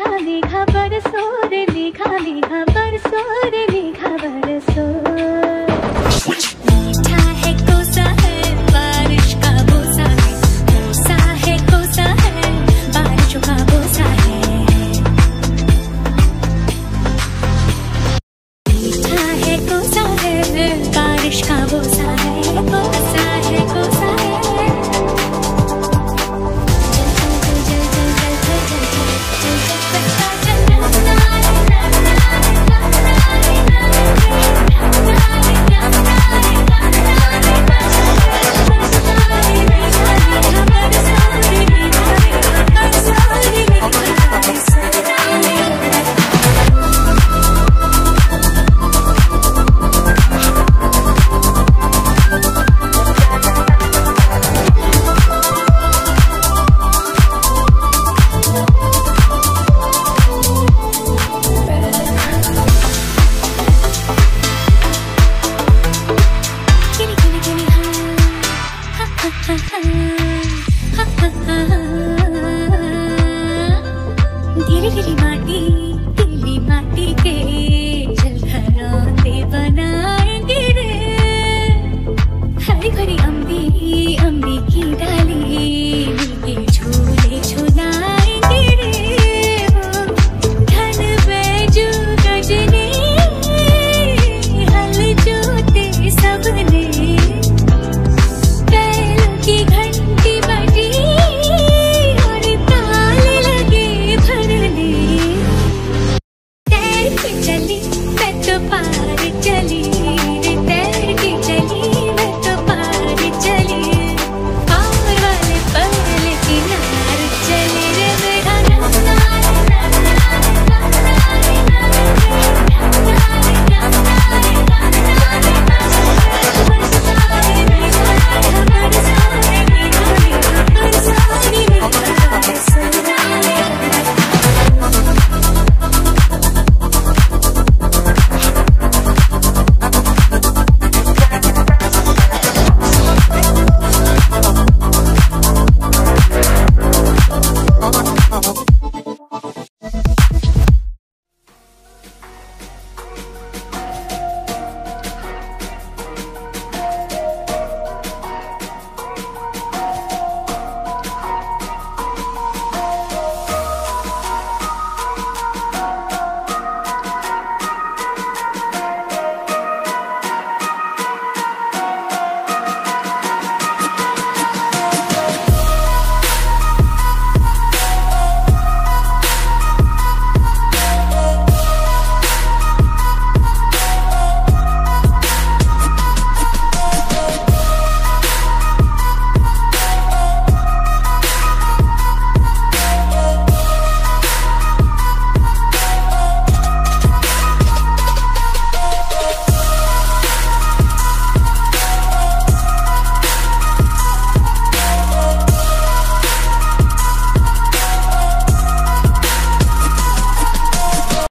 लिखा लिखा परसों रे लिखा लिखा परसों रे लिखा बर